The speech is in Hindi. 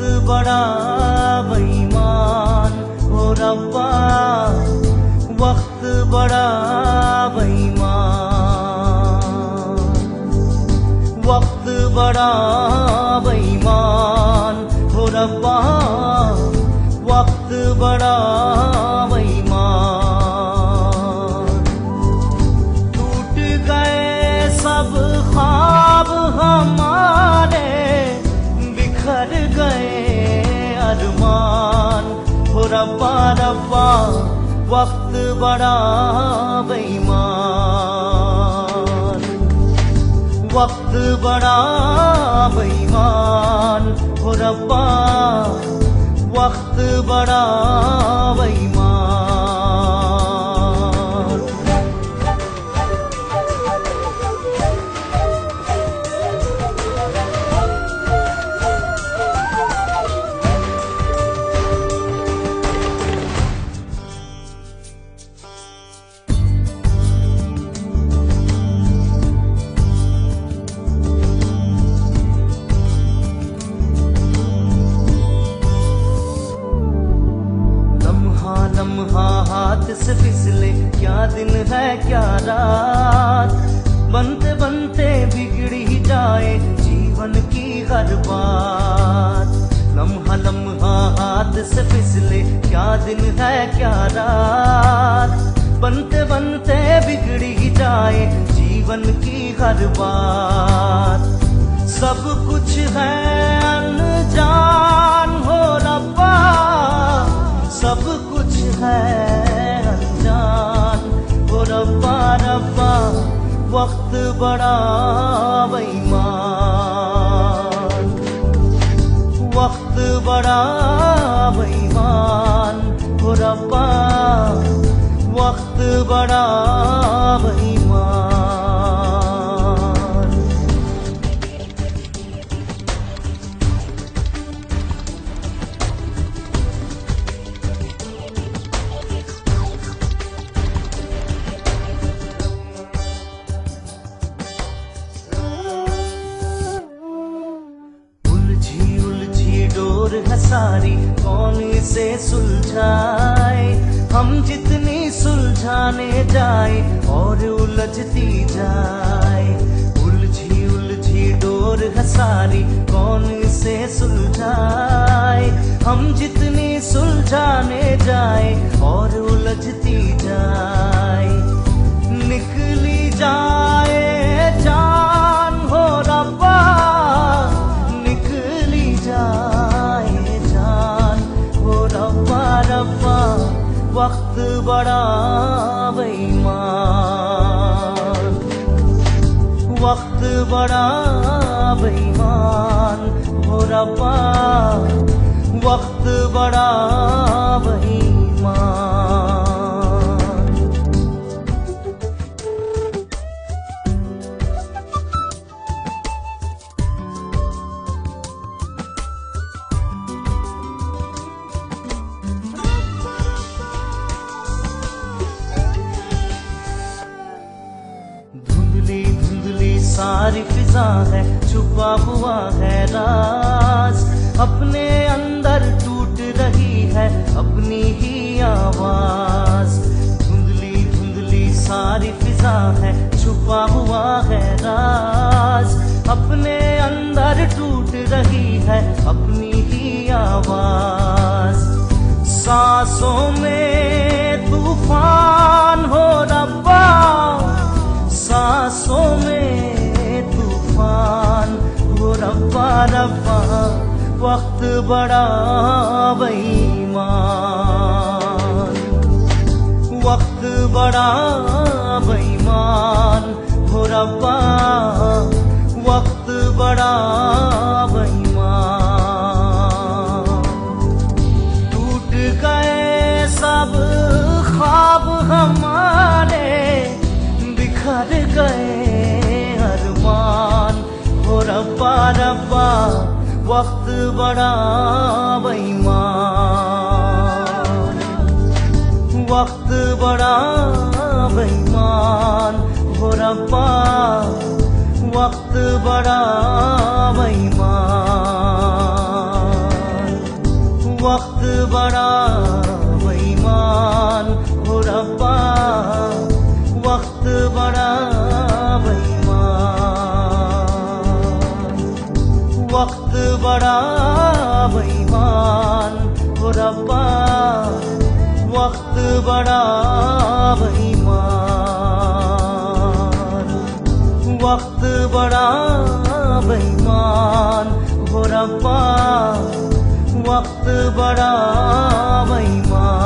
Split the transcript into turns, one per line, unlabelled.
बड़ा बेईमान। हो रब्बा वक्त बड़ा बेईमान। वक्त बड़ा बेईमान। हो रब्बा वक्त बड़ा रब्बा रब्बा वक्त बड़ा बेईमान वक्त बड़ा बेईमान हो रब्बा वक्त बड़ा बेईमान क्या रात बनते बनते बिगड़ी जाए जीवन की हर बात। लम्हा लम्हा हाथ से फिसले, क्या दिन है, क्या रात? बनते बनते बिगड़ी जाए जीवन की हर बात। सब कुछ है, अनजान हो रब्बा। सब कुछ है। वक्त बड़ा बेईमान। वक्त बड़ा बेईमान। डोर है सारी, कौन इसे सुलझाए? हम जितनी सुलझाने जाए और उलझती जाए। उलझी उलझी डोर है सारी, कौन इसे सुलझाए? हम जितनी सुलझाने जाए और उलझती जाए। रब्बा रब्बा वक्त बड़ा बेईमान वक्त बड़ा बेईमान हो रब्बा सारी फिजा है, छुपा हुआ है राज। अपने अंदर टूट रही है अपनी ही आवाज़। धुंधली धुंधली सारी फिजा है, छुपा हुआ है राज। अपने अंदर टूट रही है अपनी ही आवाज़। सांसों में रब्बा रब्बा वक्त बड़ा बेईमान वक्त बड़ा वक्त बड़ा बेईमान। वक्त बड़ा बेईमान हो रब्बा वक्त बड़ा बड़ा बेईमान हो रब्बा, वक्त बड़ा बेईमान, वक्त बड़ा बेईमान हो रब्बा, वक्त बड़ा बेईमान।